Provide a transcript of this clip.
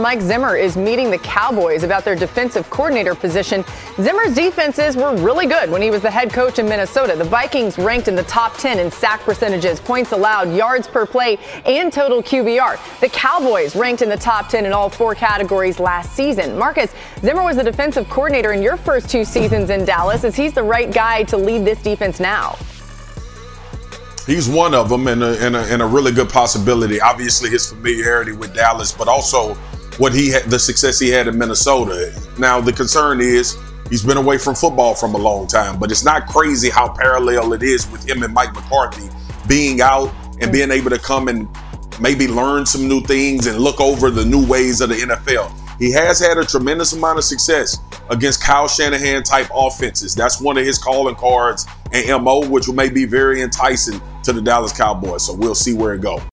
Mike Zimmer is meeting the Cowboys about their defensive coordinator position. Zimmer's defenses were really good when he was the head coach in Minnesota. The Vikings ranked in the top 10 in sack percentages, points allowed, yards per play, and total QBR. The Cowboys ranked in the top 10 in all four categories last season. Marcus, Zimmer was the defensive coordinator in your first two seasons in Dallas. Is he the right guy to lead this defense now? He's one of them and a, and a, and a really good possibility. Obviously, his familiarity with Dallas, but also what he had, the success he had in Minnesota. Now, the concern is he's been away from football from a long time, but it's not crazy how parallel it is with him and Mike McCarthy being out and mm. being able to come and maybe learn some new things and look over the new ways of the NFL. He has had a tremendous amount of success against Kyle Shanahan type offenses. That's one of his calling cards and MO, which may be very enticing to the Dallas Cowboys. So we'll see where it goes.